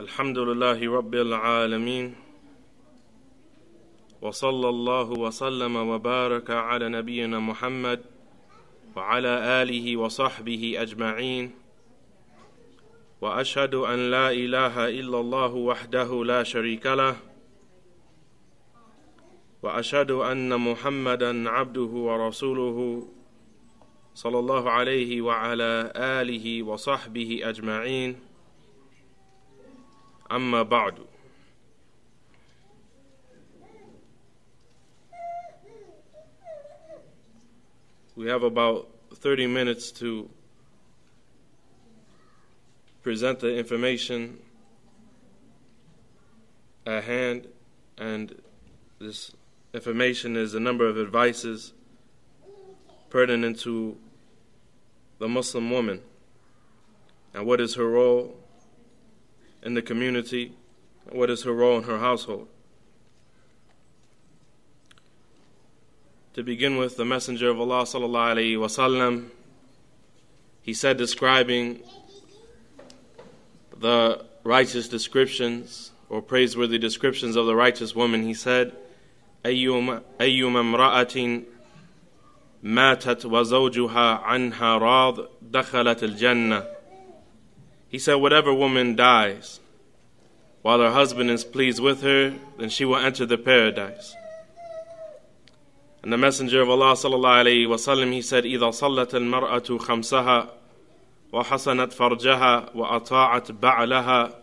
الحمد لله رب العالمين وصلى الله وسلم وبارك على نبينا محمد وعلى آله وصحبه أجمعين. وأشهد أن لا إله إلا الله وحده لا شريك له وأشهد أن محمدا عبده ورسوله صلى الله عليه وعلى آله وصحبه أجمعين. أما بعد We have about 30 minutes to present the information at hand, and this information is a number of advices pertinent to the Muslim woman and what is her role in the community? What is her role in her household? To begin with, the Messenger of Allah sallallahu alaihi wasallam, he said, describing the righteous descriptions or praiseworthy descriptions of the righteous woman, he said, أيما امرأة ماتت وزوجها عنها راض دخلت الجنة he said, Whatever woman dies while her husband is pleased with her, then she will enter the paradise. And the Messenger of Allah sallallahu alayhi wasallam he said, إذا صلت المرأة خمسها وحسنت فرجها وأطاعت بعلها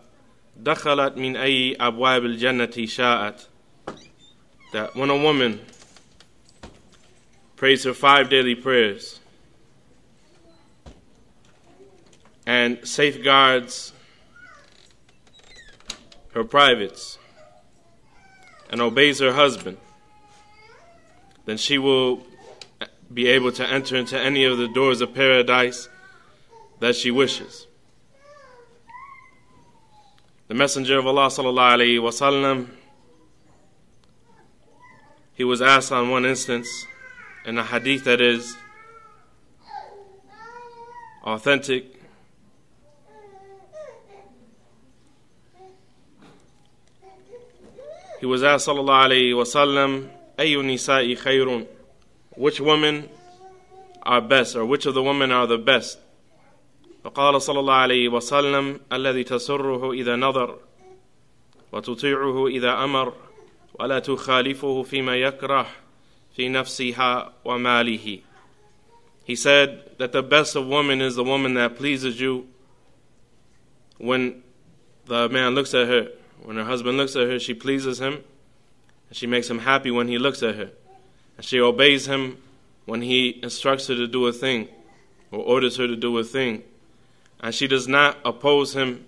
دخلت من أي أبواب الجنة شاءت. That when a woman prays her five daily prayers and safeguards her privates and obeys her husband, then she will be able to enter into any of the doors of paradise that she wishes. The Messenger of Allah sallallahu alaihi wasallam he was asked on one instance in a hadith that is authentic he was asked sallallahu alayhi wasallam, ayu nisa'i khayrun, which women are best, or which of the women are the best? فقال صلى الله عليه وسلم الذي تسره إذا نظر وتطيعه إذا أمر ولا تخالفه فيما يكره في نفسها وماله He said that the best of women is the woman that pleases you when the man looks at her when her husband looks at her, she pleases him, and she makes him happy when he looks at her. And she obeys him when he instructs her to do a thing or orders her to do a thing. And she does not oppose him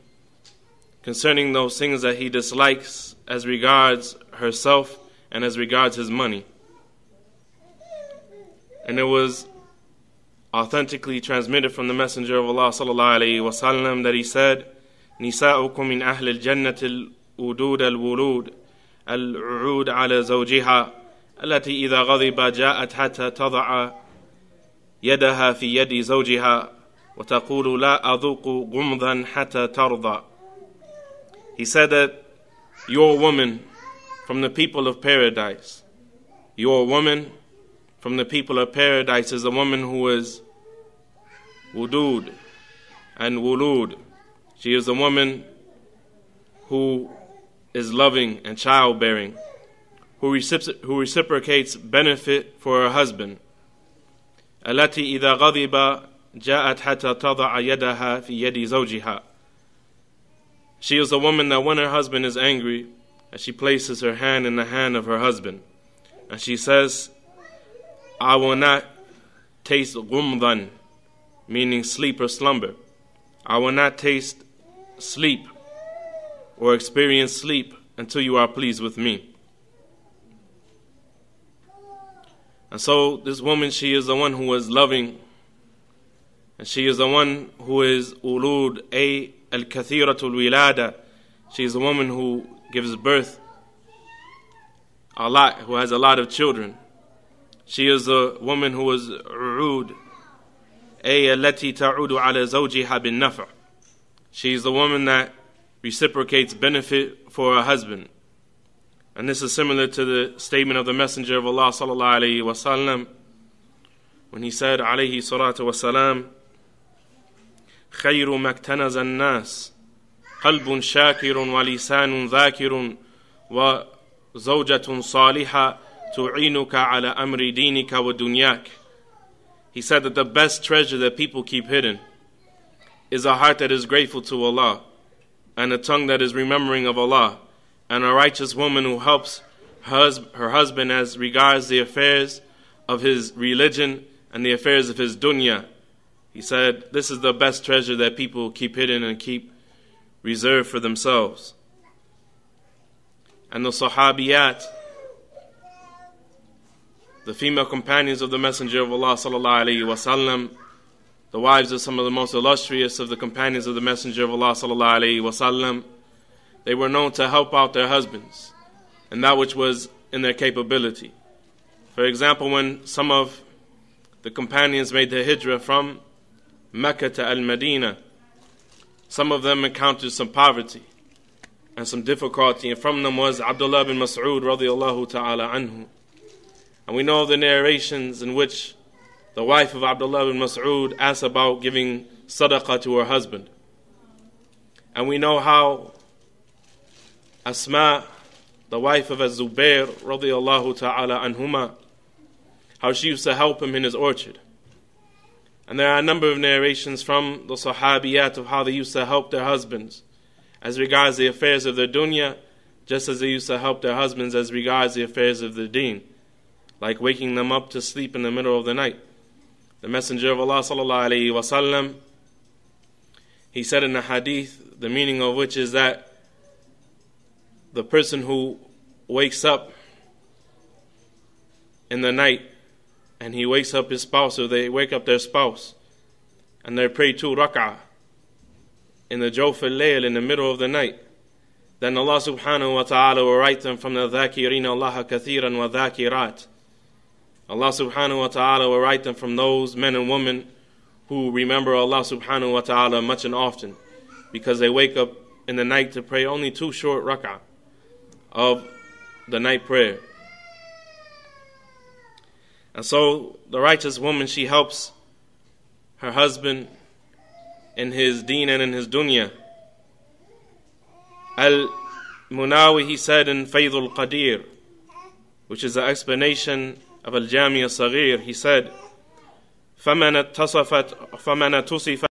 concerning those things that he dislikes as regards herself and as regards his money. And it was authentically transmitted from the Messenger of Allah sallallahu that he said, "Nisa'ukum min ahl al-jannati ودود الولود العود على زوجها التي إذا غضب جاءت حتى تضع يدها في يد زوجها وتقول لا أذوق غمضا حتى ترضى He said that your woman from the people of paradise, your woman from the people of paradise is a woman who is wudud and wulud. She is a woman who is loving and childbearing, who, recipro- who reciprocates benefit for her husband. التي إذا غضب جاءت حتى تضع يدها في يد زوجها. She is a woman that when her husband is angry, and she places her hand in the hand of her husband, and she says, I will not taste gumdan, meaning sleep or slumber. I will not taste sleep or experience sleep until you are pleased with me. And so, this woman, she is the one who is loving, and she is the one who is ulud, a al kathiratul wilada. She is a woman who gives birth a lot, who has a lot of children. She is a woman who is urud, a التي تعود على زوجها بالنفع. She is the woman that reciprocates benefit for a husband. And this is similar to the statement of the Messenger of Allah sallallahu alaihi wasallam when he said alayhi salatu wasalam خير ما اكتنز الناس قلب شاكر ولسان ذاكر وزوجة صالحة تعينك على أمر دينك ودنياك He said that the best treasure that people keep hidden is a heart that is grateful to Allah and a tongue that is remembering of Allah, and a righteous woman who helps her husband as regards the affairs of his religion and the affairs of his dunya. He said, This is the best treasure that people keep hidden and keep reserved for themselves. And the Sahabiyat, the female companions of the Messenger of Allah sallallahu alaihi wasallam, the wives of some of the most illustrious of the companions of the Messenger of Allah they were known to help out their husbands and that which was in their capability. For example, when some of the companions made the hijrah from Mecca to Al Medina, some of them encountered some poverty and some difficulty, and from them was Abdullah bin Mas'ud. And we know the narrations in which the wife of Abdullah bin Mas'ud asked about giving sadaqah to her husband. And we know how Asma, the wife of Az-Zubair radiallahu ta'ala anhuma, how she used to help him in his orchard. And there are a number of narrations from the Sahabiyat of how they used to help their husbands as regards the affairs of their dunya, just as they used to help their husbands as regards the affairs of the deen, like waking them up to sleep in the middle of the night. The Messenger of Allah sallallahu he said in a hadith, the meaning of which is that the person who wakes up in the night and he wakes up his spouse or they wake up their spouse and they pray two rak'ah in the Jawf al-Layl in the middle of the night, then Allah subhanahu wa ta'ala will write them from the dhakirin Allah kathiran wa Allah subhanahu wa ta'ala will write them from those men and women who remember Allah subhanahu wa ta'ala much and often because they wake up in the night to pray only two short rak'ah of the night prayer. And so the righteous woman, she helps her husband in his deen and in his dunya. Al Munawi, he said in Faydul Qadir, which is the explanation of Al Jami Al Saghir, he said, فمن اتصفت فمن اتصفت